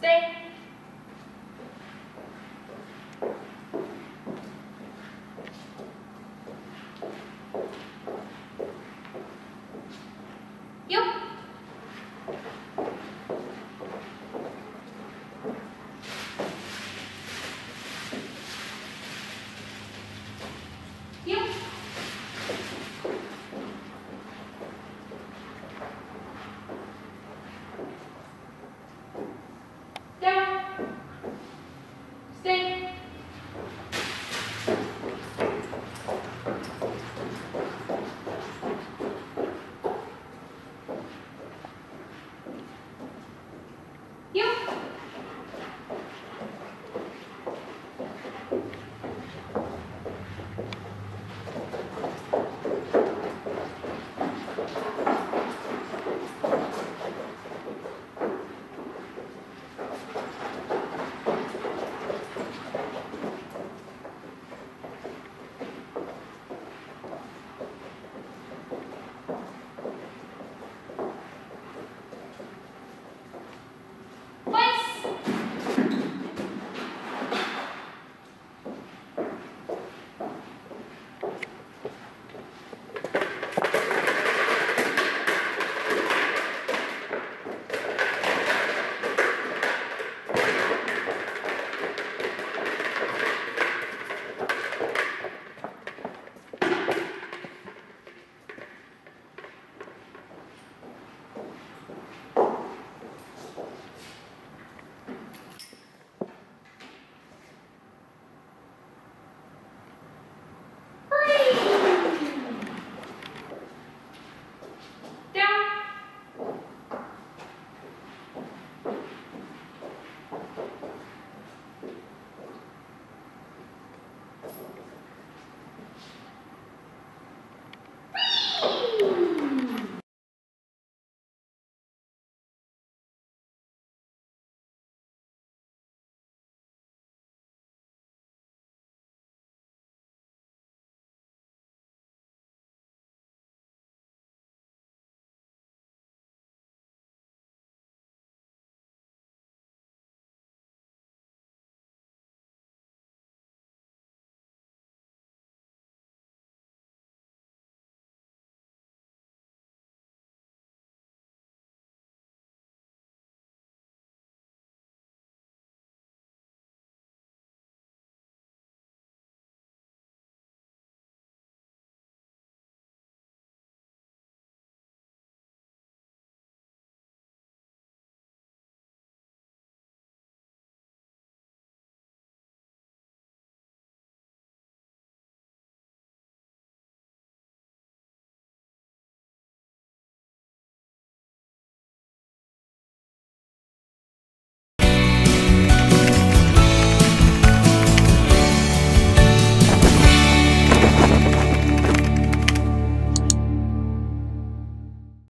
Stay